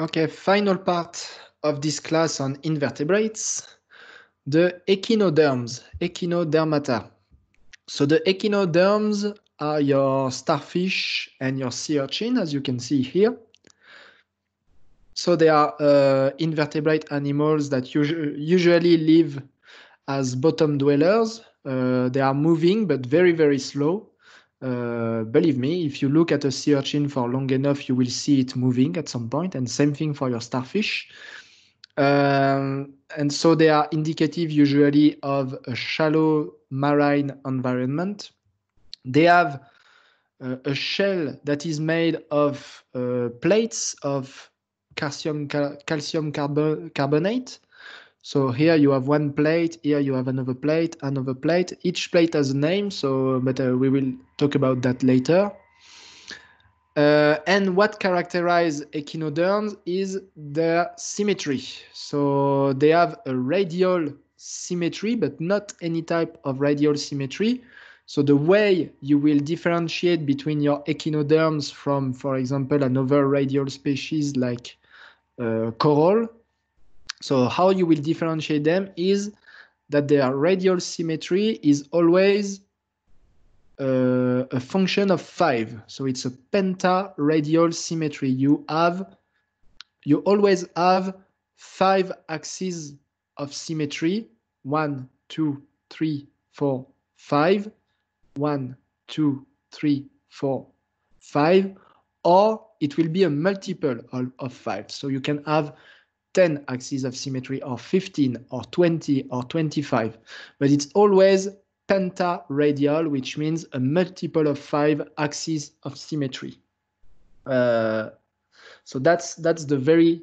Okay, final part of this class on invertebrates, the echinoderms, echinodermata. So the echinoderms are your starfish and your sea urchin, as you can see here. So they are uh, invertebrate animals that usu usually live as bottom dwellers. Uh, they are moving, but very, very slow. Uh, believe me, if you look at a sea urchin for long enough, you will see it moving at some point, and same thing for your starfish. Um, and so they are indicative usually of a shallow marine environment. They have uh, a shell that is made of uh, plates of calcium, cal calcium carbo carbonate so here you have one plate, here you have another plate, another plate. Each plate has a name, so but uh, we will talk about that later. Uh, and what characterizes echinoderms is their symmetry. So they have a radial symmetry, but not any type of radial symmetry. So the way you will differentiate between your echinoderms from, for example, another radial species like uh, coral so how you will differentiate them is that their radial symmetry is always uh, a function of five. So it's a penta-radial symmetry. You have, you always have five axes of symmetry. One, two, three, four, five. One, two, three, four, five. Or it will be a multiple of, of five. So you can have 10 axes of symmetry or 15 or 20 or 25, but it's always penta-radial, which means a multiple of five axes of symmetry. Uh, so that's that's the very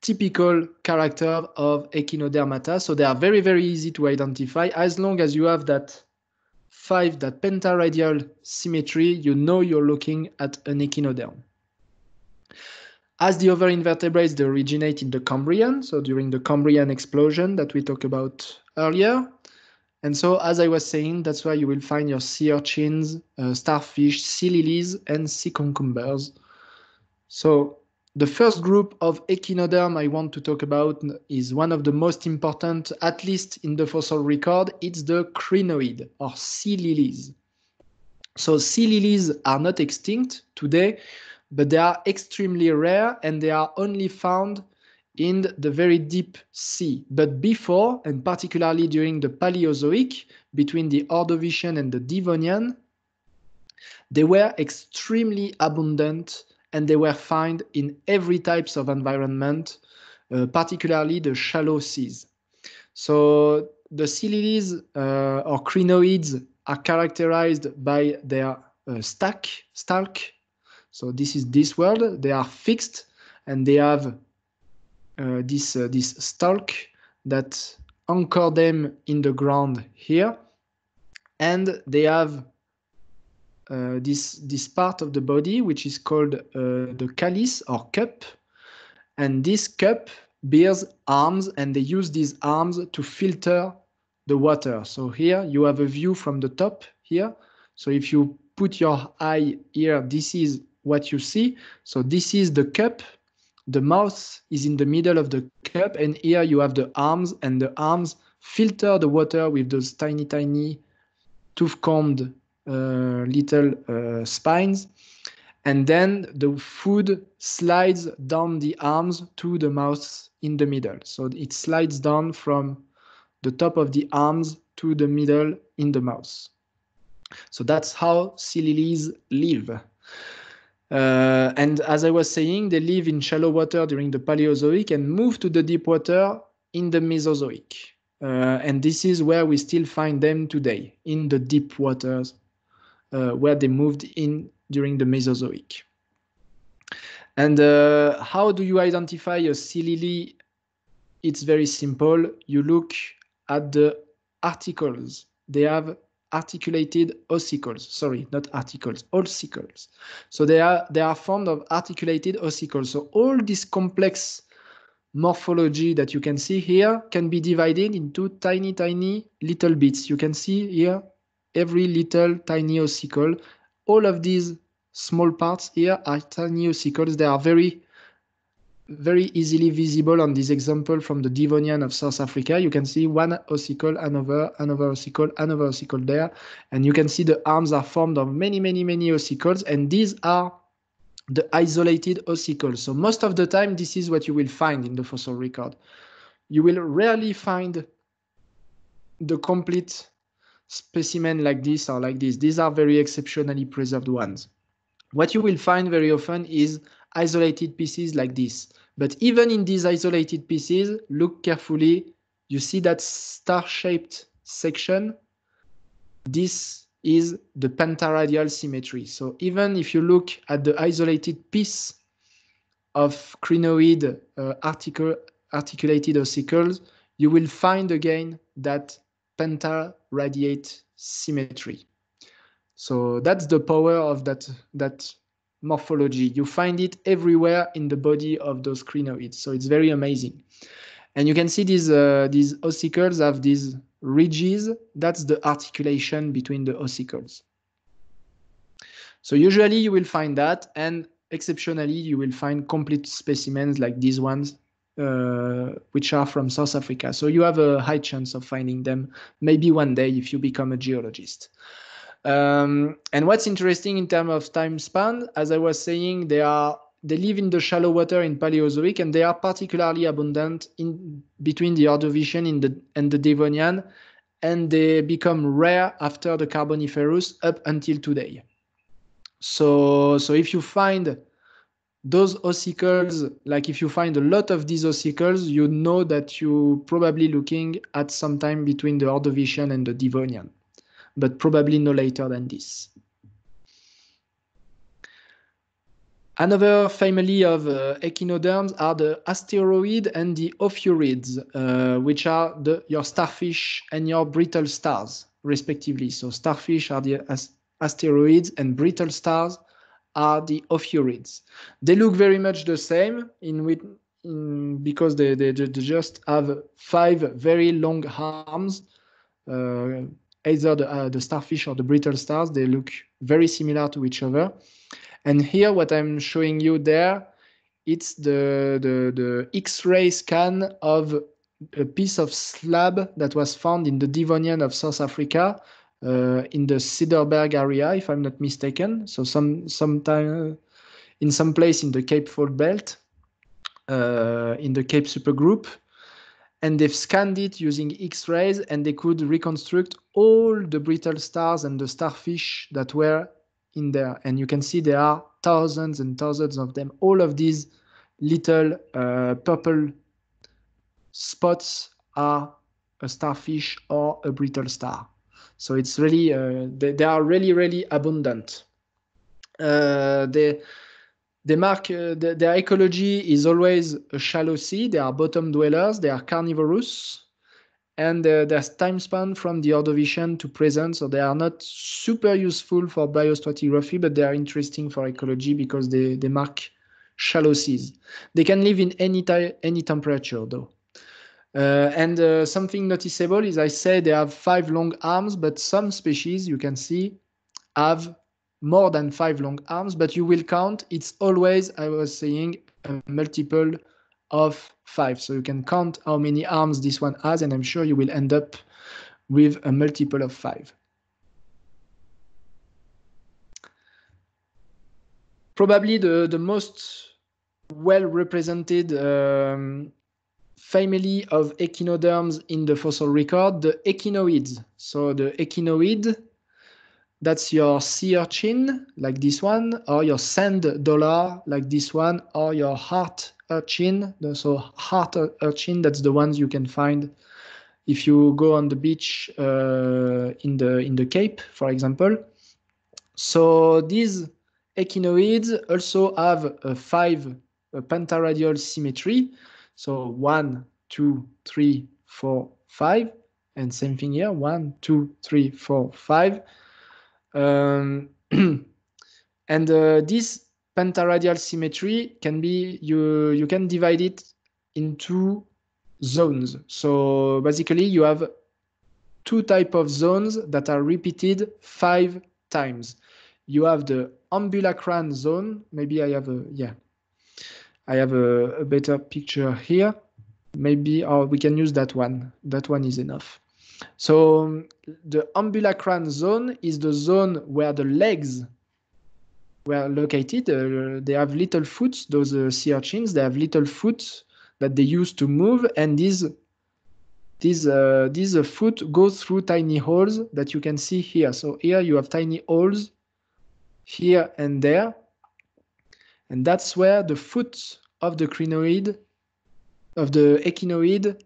typical character of echinodermata. So they are very, very easy to identify. As long as you have that five, that penta-radial symmetry, you know you're looking at an echinoderm. As the other invertebrates, they originate in the Cambrian, so during the Cambrian explosion that we talked about earlier. And so, as I was saying, that's why you will find your sea urchins, uh, starfish, sea lilies, and sea cucumbers. So, the first group of echinoderm I want to talk about is one of the most important, at least in the fossil record. It's the crinoid or sea lilies. So, sea lilies are not extinct today but they are extremely rare and they are only found in the very deep sea. But before, and particularly during the Paleozoic, between the Ordovician and the Devonian, they were extremely abundant and they were found in every types of environment, uh, particularly the shallow seas. So the sea uh, or crinoids are characterized by their uh, stack, stalk so this is this world. They are fixed and they have uh, this uh, this stalk that anchor them in the ground here, and they have uh, this this part of the body which is called uh, the calice or cup, and this cup bears arms, and they use these arms to filter the water. So here you have a view from the top here. So if you put your eye here, this is what you see. So this is the cup. The mouth is in the middle of the cup, and here you have the arms, and the arms filter the water with those tiny, tiny tooth-combed uh, little uh, spines. And then the food slides down the arms to the mouth in the middle. So it slides down from the top of the arms to the middle in the mouth. So that's how lilies live. Uh, and as I was saying, they live in shallow water during the Paleozoic and move to the deep water in the Mesozoic. Uh, and this is where we still find them today, in the deep waters, uh, where they moved in during the Mesozoic. And uh, how do you identify a sea lily? It's very simple. You look at the articles. They have articulated ossicles. Sorry, not articles, ossicles. So they are they are formed of articulated ossicles. So all this complex morphology that you can see here can be divided into tiny, tiny little bits. You can see here every little tiny ossicle. All of these small parts here are tiny ossicles. They are very very easily visible on this example from the Devonian of South Africa. You can see one ossicle, another, another ossicle, another ossicle there. And you can see the arms are formed of many, many, many ossicles. And these are the isolated ossicles. So most of the time, this is what you will find in the fossil record. You will rarely find the complete specimen like this or like this. These are very exceptionally preserved ones. What you will find very often is isolated pieces like this. But even in these isolated pieces, look carefully. You see that star-shaped section? This is the pentaradial symmetry. So even if you look at the isolated piece of crinoid uh, article, articulated ossicles, you will find again that pentaradiate symmetry. So that's the power of that, that morphology. You find it everywhere in the body of those crinoids. So it's very amazing. And you can see these, uh, these ossicles have these ridges. That's the articulation between the ossicles. So usually you will find that, and exceptionally you will find complete specimens like these ones, uh, which are from South Africa. So you have a high chance of finding them maybe one day if you become a geologist. Um, and what's interesting in terms of time span, as I was saying, they are they live in the shallow water in Paleozoic, and they are particularly abundant in between the Ordovician in the, and the Devonian, and they become rare after the Carboniferous up until today. So, so if you find those ossicles, like if you find a lot of these ossicles, you know that you're probably looking at some time between the Ordovician and the Devonian but probably no later than this. Another family of uh, echinoderms are the asteroid and the ophiurids, uh, which are the, your starfish and your brittle stars, respectively. So starfish are the asteroids and brittle stars are the ophiurids. They look very much the same in, in because they, they, they, just have five very long arms, uh, either the, uh, the starfish or the brittle stars, they look very similar to each other. And here, what I'm showing you there, it's the, the, the X-ray scan of a piece of slab that was found in the Devonian of South Africa uh, in the Cederberg area, if I'm not mistaken. So some sometime in some place in the Cape Fold Belt, uh, in the Cape Supergroup and they've scanned it using X-rays and they could reconstruct all the brittle stars and the starfish that were in there. And you can see there are thousands and thousands of them. All of these little uh, purple spots are a starfish or a brittle star. So it's really, uh, they, they, are really, really abundant. Uh, they, they mark the, their ecology is always a shallow sea. They are bottom dwellers. They are carnivorous, and uh, their time span from the Ordovician to present. So they are not super useful for biostratigraphy, but they are interesting for ecology because they they mark shallow seas. They can live in any any temperature though. Uh, and uh, something noticeable is I say they have five long arms, but some species you can see have more than five long arms, but you will count. It's always, I was saying, a multiple of five. So you can count how many arms this one has, and I'm sure you will end up with a multiple of five. Probably the, the most well represented um, family of echinoderms in the fossil record, the echinoids. So the echinoid that's your sea urchin, like this one, or your sand dollar, like this one, or your heart uh, urchin. So heart uh, uh, urchin, that's the ones you can find if you go on the beach uh, in the in the Cape, for example. So these echinoids also have a five a pentaradial symmetry. So one, two, three, four, five, and same thing here: one, two, three, four, five. Um, and uh, this pentaradial symmetry can be you you can divide it into zones. So basically, you have two type of zones that are repeated five times. You have the ambulacral zone. Maybe I have a yeah. I have a, a better picture here. Maybe, or we can use that one. That one is enough. So um, the ambulacral zone is the zone where the legs were located. Uh, they have little foot, those uh, sea urchins, they have little foot that they use to move. And these, these, uh, these uh, foot goes through tiny holes that you can see here. So here you have tiny holes here and there. And that's where the foot of the crinoid, of the echinoid,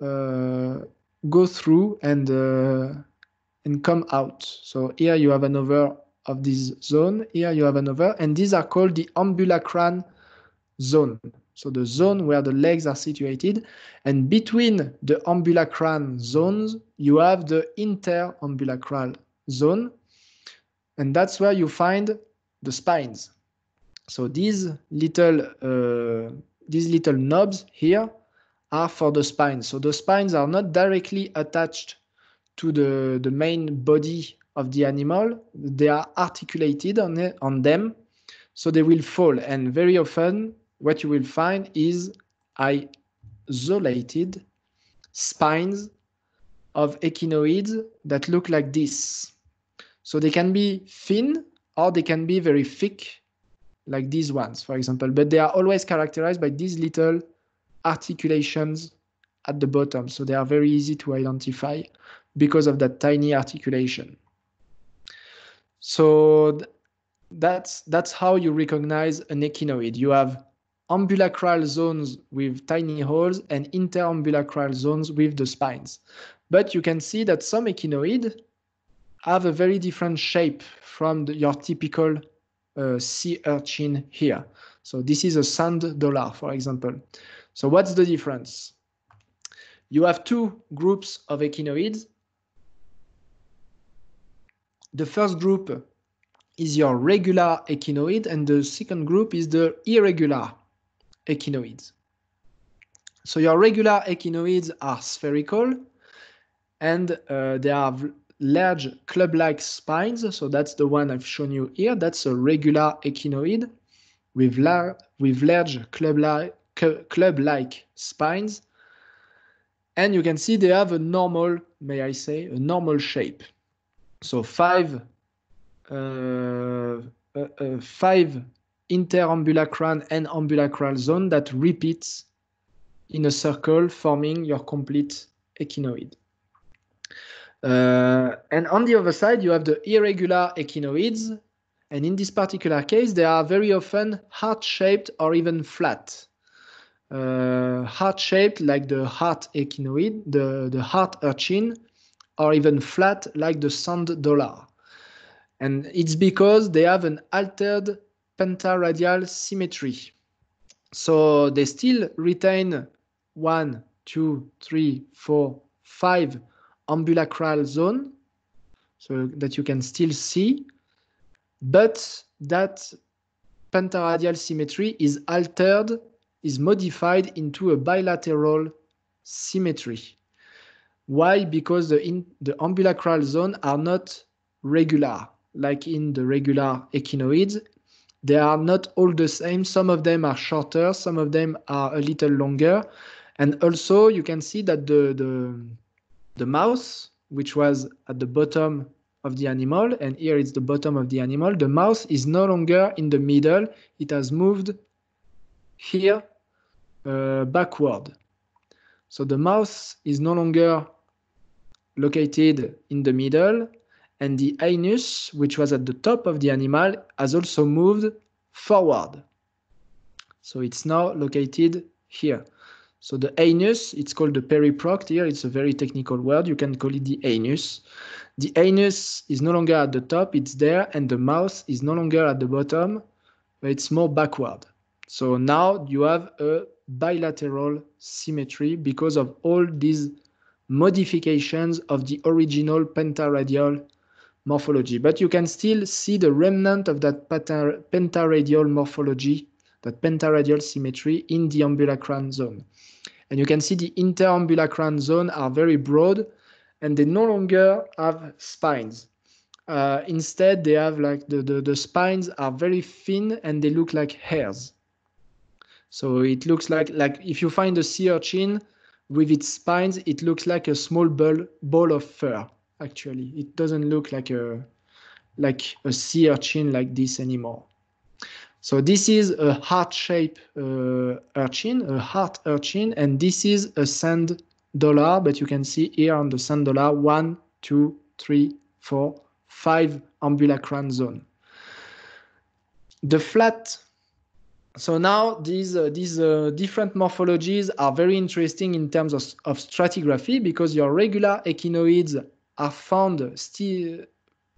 uh, go through and uh, and come out. So here you have another of this zone. Here you have another, and these are called the ambulacral zone. So the zone where the legs are situated, and between the ambulacral zones, you have the interambulacral zone, and that's where you find the spines. So these little uh, these little knobs here are for the spines. So the spines are not directly attached to the, the main body of the animal. They are articulated on, it, on them, so they will fall. And very often, what you will find is isolated spines of echinoids that look like this. So they can be thin or they can be very thick, like these ones, for example. But they are always characterized by these little articulations at the bottom. So they are very easy to identify because of that tiny articulation. So th that's, that's how you recognize an echinoid. You have ambulacral zones with tiny holes and interambulacral zones with the spines. But you can see that some echinoid have a very different shape from the, your typical uh, sea urchin here. So this is a sand dollar, for example. So what's the difference? You have two groups of echinoids. The first group is your regular echinoid, and the second group is the irregular echinoids. So your regular echinoids are spherical, and uh, they have large club-like spines. So that's the one I've shown you here. That's a regular echinoid with, lar with large club-like club-like spines. And you can see they have a normal, may I say, a normal shape. So five, uh, uh, uh, five interambulacral and ambulacral zone that repeats in a circle, forming your complete echinoid. Uh, and on the other side, you have the irregular echinoids. And in this particular case, they are very often heart-shaped or even flat Uh, heart-shaped like the heart echinoid, the, the heart urchin, or even flat like the sand dollar. And it's because they have an altered pentaradial symmetry. So they still retain one, two, three, four, five ambulacral zone, so that you can still see, but that pentaradial symmetry is altered is modified into a bilateral symmetry. Why? Because the, in, the ambulacral zone are not regular, like in the regular echinoids. They are not all the same. Some of them are shorter, some of them are a little longer. And also you can see that the, the, the mouth, which was at the bottom of the animal, and here it's the bottom of the animal, the mouth is no longer in the middle. It has moved here uh, backward. So the mouth is no longer located in the middle and the anus, which was at the top of the animal, has also moved forward. So it's now located here. So the anus, it's called the periprocte here. It's a very technical word. You can call it the anus. The anus is no longer at the top, it's there, and the mouth is no longer at the bottom, but it's more backward. So now you have a bilateral symmetry because of all these modifications of the original pentaradial morphology. But you can still see the remnant of that pentaradial morphology, that pentaradial symmetry in the ambulacral zone. And you can see the interambulacral zone are very broad and they no longer have spines. Uh, instead, they have like the, the, the spines are very thin and they look like hairs. So it looks like like if you find a sea urchin with its spines, it looks like a small ball ball of fur. Actually, it doesn't look like a like a sea urchin like this anymore. So this is a heart-shaped uh, urchin, a heart urchin, and this is a sand dollar. But you can see here on the sand dollar, one, two, three, four, five ambulacral zone. The flat. So now these uh, these uh, different morphologies are very interesting in terms of, of stratigraphy because your regular echinoids are found still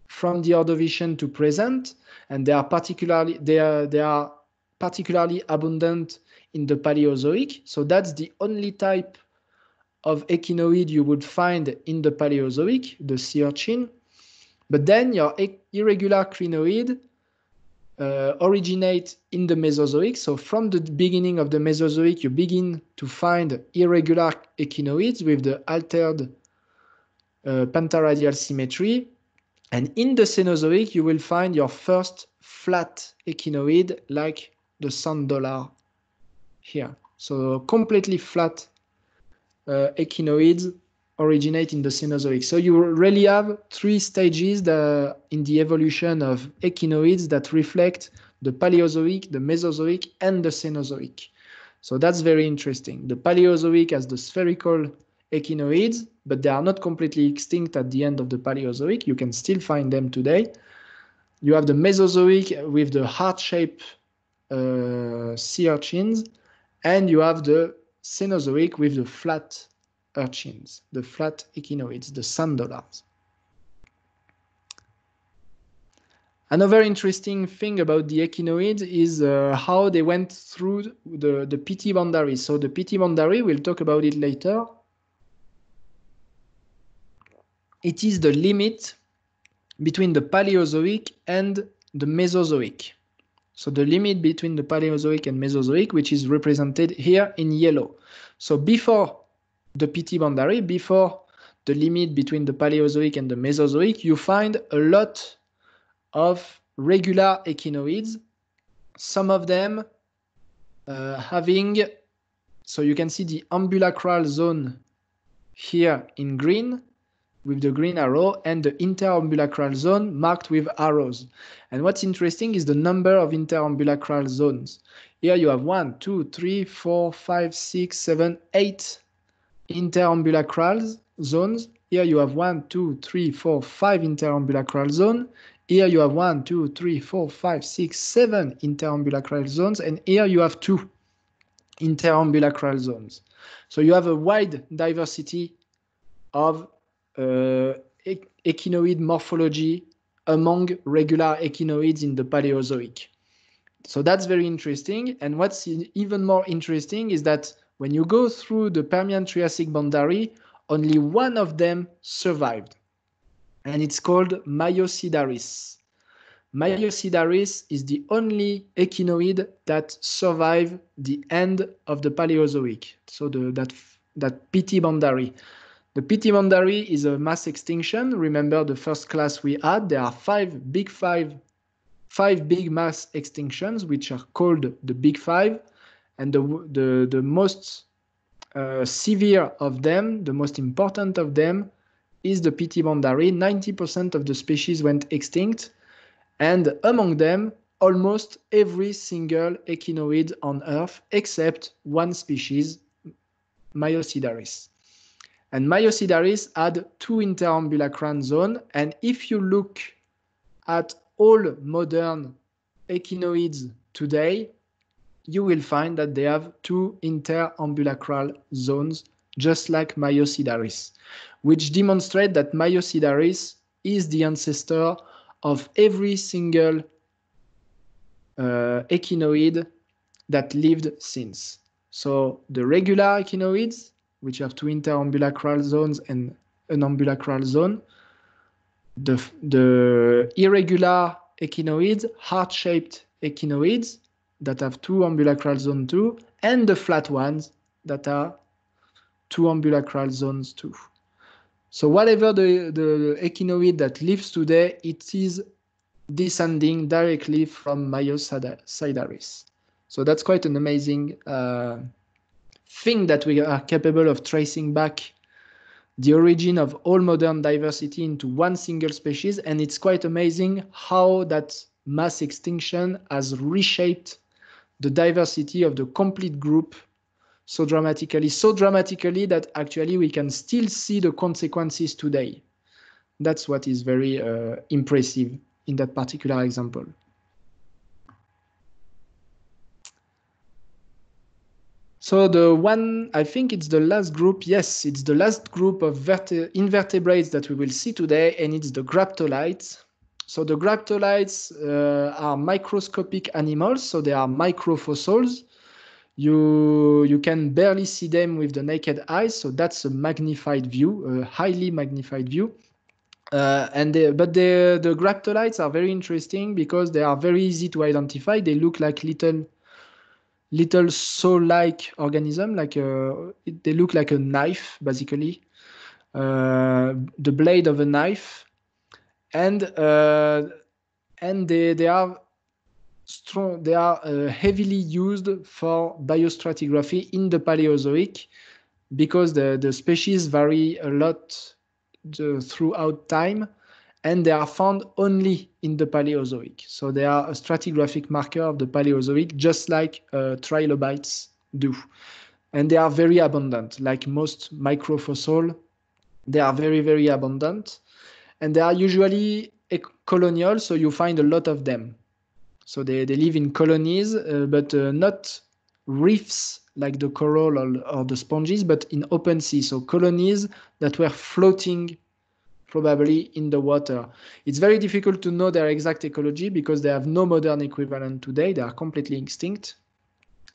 from the Ordovician to present, and they are particularly they are they are particularly abundant in the Paleozoic. So that's the only type of echinoid you would find in the Paleozoic, the sea urchin. But then your irregular crinoid uh, originate in the Mesozoic. So from the beginning of the Mesozoic, you begin to find irregular echinoids with the altered uh, pentaradial symmetry. And in the Cenozoic, you will find your first flat echinoid like the sand dollar here. So completely flat uh, echinoids originate in the Cenozoic. So you really have three stages the, in the evolution of echinoids that reflect the Paleozoic, the Mesozoic, and the Cenozoic. So that's very interesting. The Paleozoic has the spherical echinoids, but they are not completely extinct at the end of the Paleozoic. You can still find them today. You have the Mesozoic with the heart-shaped uh, sea urchins, and you have the Cenozoic with the flat urchins, the flat echinoids, the sand dollars. Another interesting thing about the echinoids is uh, how they went through the, the PT boundary. So the PT boundary, we'll talk about it later, it is the limit between the Paleozoic and the Mesozoic. So the limit between the Paleozoic and Mesozoic, which is represented here in yellow. So before the PT boundary, before the limit between the Paleozoic and the Mesozoic, you find a lot of regular echinoids, some of them uh, having, so you can see the ambulacral zone here in green, with the green arrow and the interambulacral zone marked with arrows. And what's interesting is the number of interambulacral zones. Here you have one, two, three, four, five, six, seven, eight interambulacral zones. Here you have one, two, three, four, five interambulacral zones. Here you have one, two, three, four, five, six, seven interambulacral zones. And here you have two interambulacral zones. So you have a wide diversity of uh, echinoid morphology among regular echinoids in the Paleozoic. So that's very interesting. And what's even more interesting is that when you go through the Permian-Triassic boundary, only one of them survived. And it's called Miocidaris. Miocidaris is the only echinoid that survived the end of the Paleozoic, so the, that, that PT boundary. The PT boundary is a mass extinction. Remember the first class we had, there are five big five, five big mass extinctions, which are called the big five. And the, the, the most uh, severe of them, the most important of them, is the PT boundary. 90% of the species went extinct. And among them, almost every single echinoid on Earth, except one species, Miocidaris. And Miocidaris had two interambulacral zones. And if you look at all modern echinoids today, you will find that they have two interambulacral zones, just like Miocidaris, which demonstrate that Miocidaris is the ancestor of every single uh, echinoid that lived since. So the regular echinoids which have two interambulacral zones and an ambulacral zone. The, the irregular echinoids, heart-shaped echinoids that have two ambulacral zones too, and the flat ones that are two ambulacral zones too. So whatever the, the echinoid that lives today, it is descending directly from Miocidaris. So that's quite an amazing uh, thing that we are capable of tracing back the origin of all modern diversity into one single species. And it's quite amazing how that mass extinction has reshaped the diversity of the complete group so dramatically, so dramatically that actually we can still see the consequences today. That's what is very uh, impressive in that particular example. So the one, I think it's the last group. Yes, it's the last group of invertebrates that we will see today, and it's the graptolites. So the graptolites uh, are microscopic animals, so they are microfossils. You, you can barely see them with the naked eye, so that's a magnified view, a highly magnified view. Uh, and they, but the the graptolites are very interesting because they are very easy to identify. They look like little little saw-like organism, like a, they look like a knife, basically, uh, the blade of a knife, and uh, and they they are strong. They are uh, heavily used for biostratigraphy in the Paleozoic because the the species vary a lot the, throughout time and they are found only in the Paleozoic. So they are a stratigraphic marker of the Paleozoic, just like uh, trilobites do. And they are very abundant, like most microfossil. They are very, very abundant. And they are usually colonial, so you find a lot of them. So they, they live in colonies, uh, but uh, not reefs like the coral or, or the sponges, but in open sea. So colonies that were floating probably in the water. It's very difficult to know their exact ecology because they have no modern equivalent today. They are completely extinct.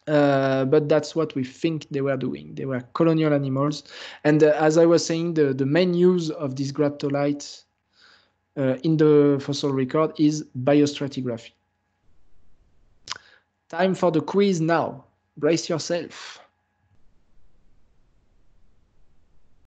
Uh, but that's what we think they were doing. They were colonial animals. And uh, as I was saying, the, the main use of this graptolite uh, Uh, in the fossil record is biostratigraphy. Time for the quiz now. Brace yourself.